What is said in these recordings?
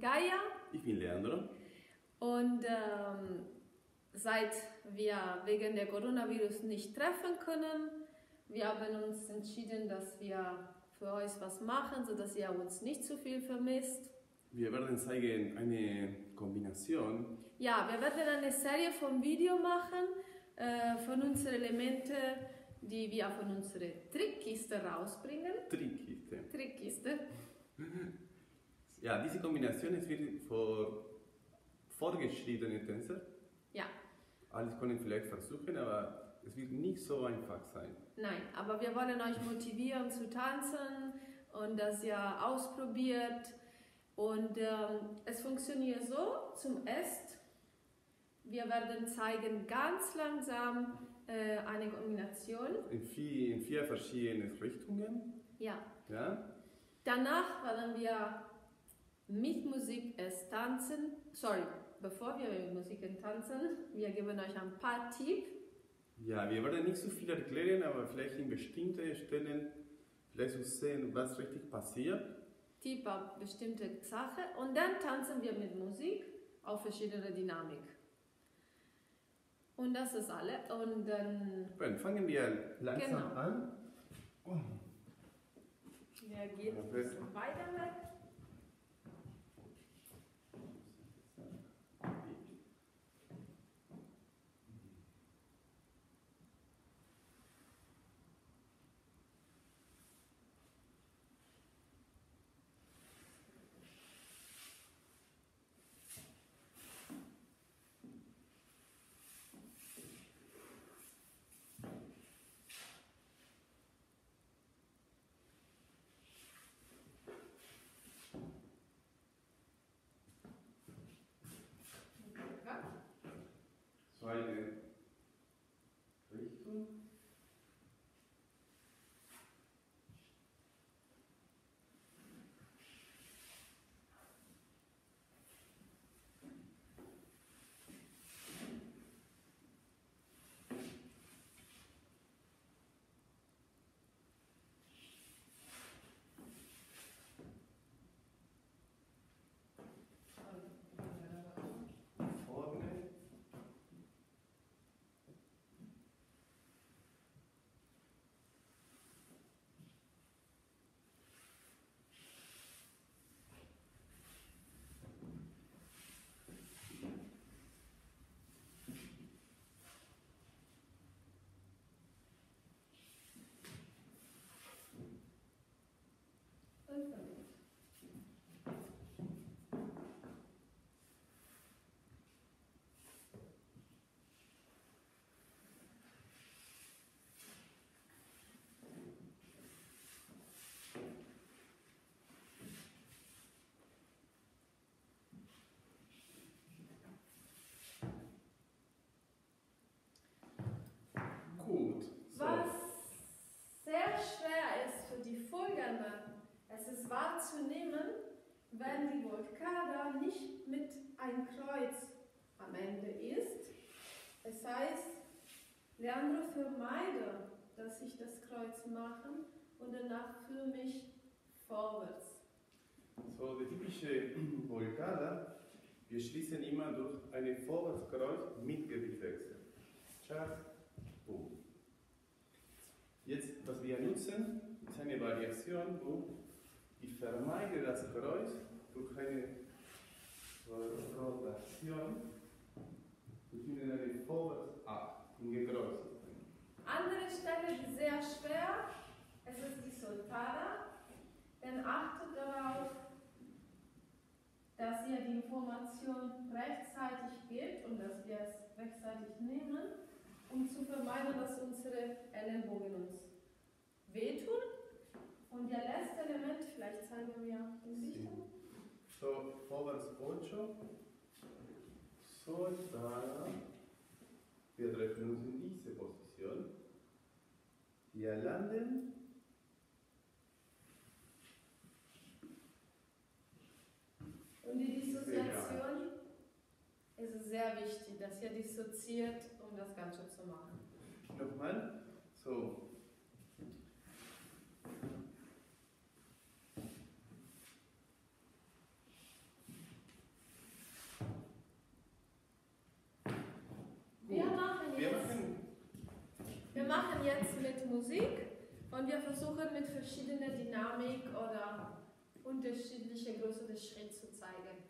Gaia Ich bin Leandro. und ähm, seit wir wegen der Coronavirus nicht treffen können, wir haben uns entschieden, dass wir für euch was machen, sodass ihr uns nicht zu viel vermisst. Wir werden zeigen eine Kombination Ja, wir werden eine Serie von Video machen äh, von unseren Elementen, die wir von unserer Trickkiste rausbringen. Trickkiste. Ja, diese Kombination ist für für fortgeschrittene Tänzer. Ja, Alles können vielleicht versuchen, aber es wird nicht so einfach sein. nein, aber wir wollen euch motivieren zu tanzen und dass ihr ausprobiert. Und ähm, es funktioniert so zum Est. Wir werden zeigen ganz langsam äh, eine Kombination. In vier, in vier verschiedene Richtungen. Ja, Ja? Danach werden wir mit Musik es tanzen. Sorry, bevor wir mit Musik tanzen, wir geben euch ein paar Tipps. Ja, wir werden nicht so viel erklären, aber vielleicht in bestimmten Stellen vielleicht zu sehen, was richtig passiert. Tipp auf bestimmte Sache und dann tanzen wir mit Musik auf verschiedene Dynamik. Und das ist alle. Und dann Dann fangen wir langsam Genau. an. wir gehen ein bisschen weiter wahrzunehmen, wenn die Volkada nicht mit ein Kreuz am Ende ist. Es heißt, Leandro vermeide, dass ich das Kreuz mache und danach führe mich vorwärts. So, die typische Volcada, wir schließen immer durch eine Vorwärtskreuz mit Gewichtwechsel. Tschak, boom. Jetzt, was wir nutzen, ist eine Variation, wo vermeide das Kreuz durch eine Rotation. Eine Vorwärts 8 in gekreuzigt. Andere Stelle ist sehr schwer, es ist die Soltada. Dann achtet darauf, dass ihr die Information rechtzeitig gebt und dass wir es rechtzeitig nehmen, um zu vermeiden, dass unsere Ellenbogen uns wehtun. Und der letzte Element, vielleicht zeigen wir die Richtung. So, vorwärts 8. Soltada. Wir treffen uns in diese Position. Wir landen. Und die Dissoziation ist sehr wichtig, dass ihr dissoziiert, um das Ganze zu machen. Nochmal. So. Musik und wir versuchen mit verschiedener Dynamik oder unterschiedlicher Größe des Schritts zu zeigen.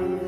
life.